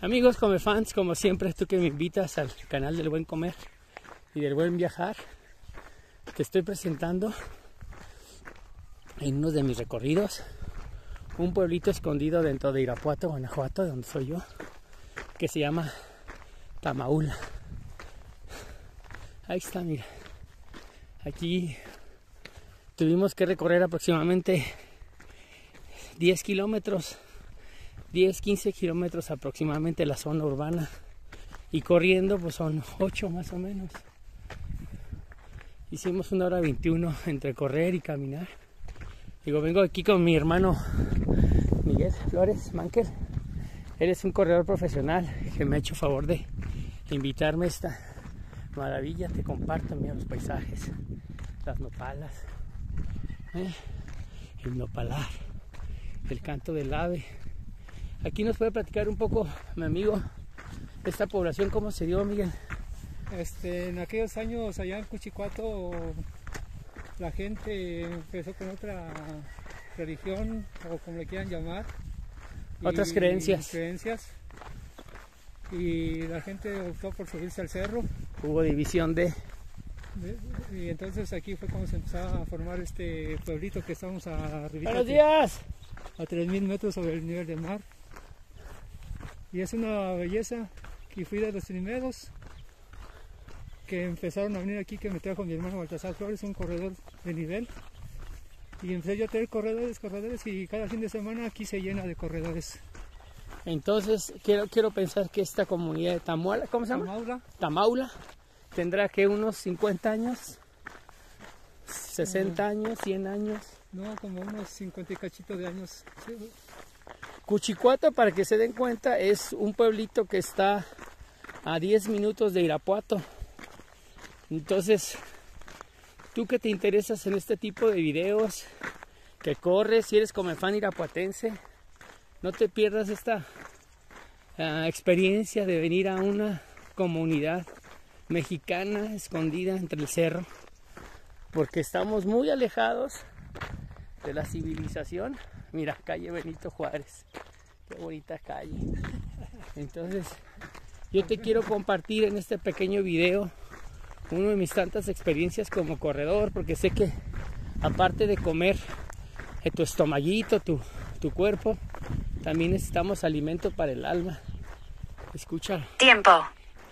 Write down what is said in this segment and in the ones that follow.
Amigos come fans, como siempre, tú que me invitas al canal del buen comer y del buen viajar, te estoy presentando en uno de mis recorridos un pueblito escondido dentro de Irapuato, Guanajuato, donde soy yo, que se llama Tamaula. Ahí está, mira. Aquí tuvimos que recorrer aproximadamente 10 kilómetros 10, 15 kilómetros aproximadamente la zona urbana y corriendo pues son 8 más o menos. Hicimos una hora 21 entre correr y caminar. Digo, vengo aquí con mi hermano Miguel Flores Manker. Él es un corredor profesional que me ha hecho favor de invitarme a esta maravilla. Te comparto, mira los paisajes, las nopalas, ¿eh? el nopalar, el canto del ave Aquí nos puede platicar un poco, mi amigo, esta población, cómo se dio, Miguel. Este, en aquellos años allá en Cuchicuato la gente empezó con otra religión o como le quieran llamar. Otras creencias. creencias. Y la gente optó por subirse al cerro. Hubo división de... Y entonces aquí fue cuando se empezó a formar este pueblito que estamos a ¡Buenos días! A 3.000 metros sobre el nivel del mar y es una belleza que fui de los primeros que empezaron a venir aquí que me trajo mi hermano Baltasar Flores, un corredor de nivel y empecé yo a tener corredores, corredores y cada fin de semana aquí se llena de corredores. Entonces quiero, quiero pensar que esta comunidad de Tamuala, ¿cómo se llama? Tamaula. Tamaula, tendrá que unos 50 años, 60 años, 100 años. No, como unos 50 y cachito de años. Cuchicuato, para que se den cuenta, es un pueblito que está a 10 minutos de Irapuato. Entonces, tú que te interesas en este tipo de videos, que corres, si eres como fan irapuatense, no te pierdas esta ah, experiencia de venir a una comunidad mexicana escondida entre el cerro, porque estamos muy alejados de la civilización. Mira, calle Benito Juárez. Qué bonita calle. Entonces, yo te quiero compartir en este pequeño video una de mis tantas experiencias como corredor, porque sé que aparte de comer eh, tu estomaguito, tu, tu cuerpo, también necesitamos alimento para el alma. Escucha. Tiempo.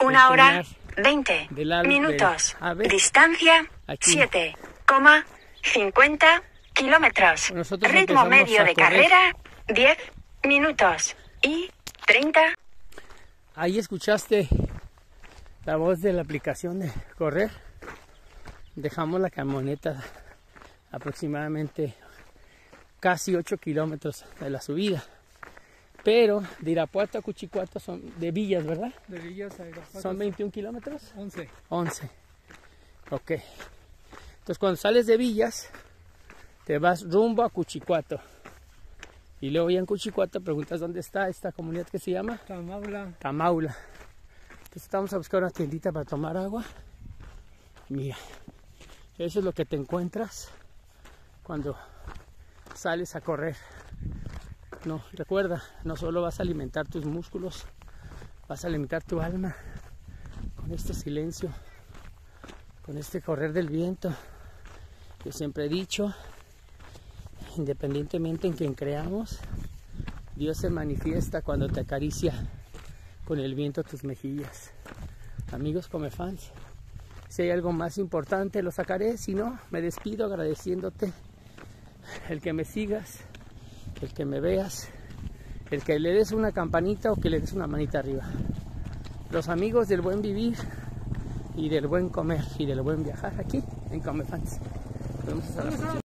Una hora 20 minutos. Distancia 7,50 kilómetros. Ritmo medio de carrera, 10 minutos y 30. Ahí escuchaste la voz de la aplicación de correr. Dejamos la camioneta aproximadamente casi 8 kilómetros de la subida. Pero de Irapuato a Cuchicuato son de Villas, ¿verdad? De Villas a Irapuato. ¿Son 21 kilómetros? 11. 11. Ok. Entonces cuando sales de Villas, te vas rumbo a Cuchicuato. Y luego ya en Cuchicuato preguntas dónde está esta comunidad que se llama Tamaula. Tamaula. Entonces estamos a buscar una tiendita para tomar agua. Mira, eso es lo que te encuentras cuando sales a correr. No, recuerda, no solo vas a alimentar tus músculos, vas a alimentar tu alma con este silencio, con este correr del viento. Yo siempre he dicho independientemente en quien creamos, Dios se manifiesta cuando te acaricia con el viento tus mejillas. Amigos come fans, si hay algo más importante lo sacaré, si no, me despido agradeciéndote el que me sigas, el que me veas, el que le des una campanita o que le des una manita arriba. Los amigos del buen vivir y del buen comer y del buen viajar aquí en Come Fans. Nos vemos hasta la próxima.